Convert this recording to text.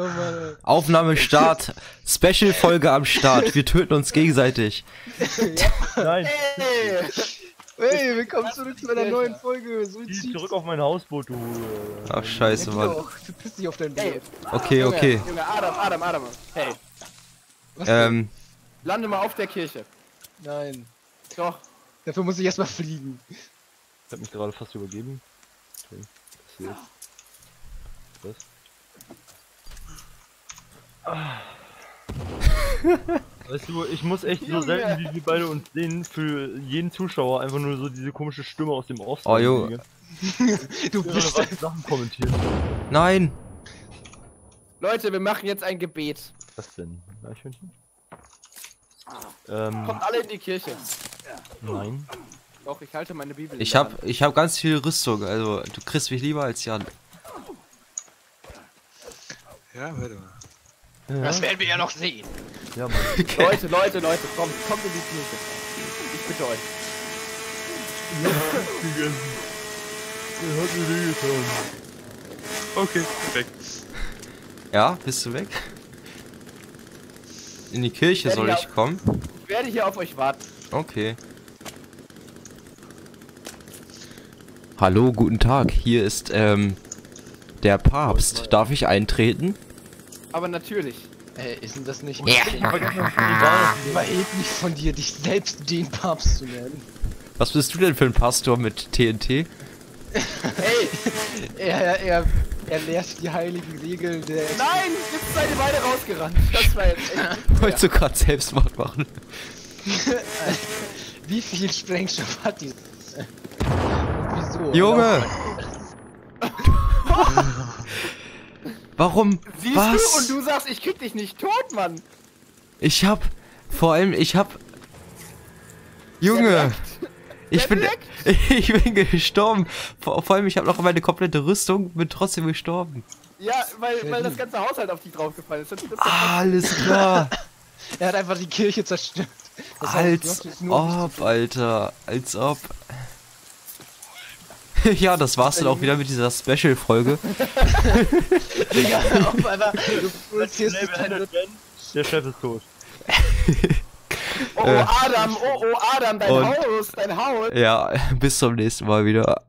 Oh Mann. Aufnahme Start. Special-Folge am Start. Wir töten uns gegenseitig. Nein, Hey! Hey, willkommen zurück zu einer neuen Folge. Suizid. zurück auf mein Hausboot, du. äh, Ach, scheiße, Mann. Doch, verpiss dich auf dein Boot. Okay, okay. Junge, Adam, Adam, Adam. Hey, Was? Ähm, lande mal auf der Kirche. Nein. Doch. Dafür muss ich erstmal fliegen. Ich hab mich gerade fast übergeben. Okay. Was? Ah. Weißt du, ich muss echt so selten, wie wir beide uns sehen, für jeden Zuschauer einfach nur so diese komische Stimme aus dem Osten. Oh, jo. Du bist Sachen kommentiert. nein. Leute, wir machen jetzt ein Gebet. Was denn? Eichhörnchen? Ähm, Kommt alle in die Kirche. nein. Doch, ich halte meine Bibel. Ich hab, ich hab ganz viel Rüstung. Also, du kriegst mich lieber als Jan. Ja, warte mal. Ja, Das werden wir ja noch sehen. ja Mann. Leute, Leute, Leute, kommt, kommt in die Kirche. Ich bitte euch. Er hat mir wehgetan. Okay, weg. Ja, bist du weg? In die Kirche soll ich kommen? Ich werde hier auf euch warten. Okay. Hallo, guten Tag. Hier ist, ähm, der Papst. Darf ich eintreten? Aber natürlich. Ey, ist denn das nicht... Ja. Überheb nicht von dir, dich selbst den Papst zu nennen. Was bist du denn für ein Pastor mit TNT? Hey, Er, er, er lehrt die heiligen Regeln der... nein, jetzt seid ihr beide rausgerannt. Das war jetzt echt. Wolltest du gerade Selbstmord machen? Wie viel Sprengstoff hat die? Wieso? Junge! Warum? Siehst Was? du? Und du sagst, ich krieg dich nicht tot, Mann. Ich hab, vor allem, ich hab... Junge! Ich bin, ich bin gestorben. Vor, vor allem, ich habe noch meine komplette Rüstung, bin trotzdem gestorben. Ja, weil, weil das ganze Haus halt auf dich draufgefallen ist. Das, das, Alles klar. Er hat einfach die Kirche zerstört. Das heißt, Als ob, Alter. Als ob. Ja, das war's dann auch wieder mit dieser Special-Folge. Digga, auf einmal, du Ben. Der Chef ist tot. oh, oh, Äh. Adam, oh, oh, Adam, dein Und- Haus, dein Haus. Ja, bis zum nächsten Mal wieder.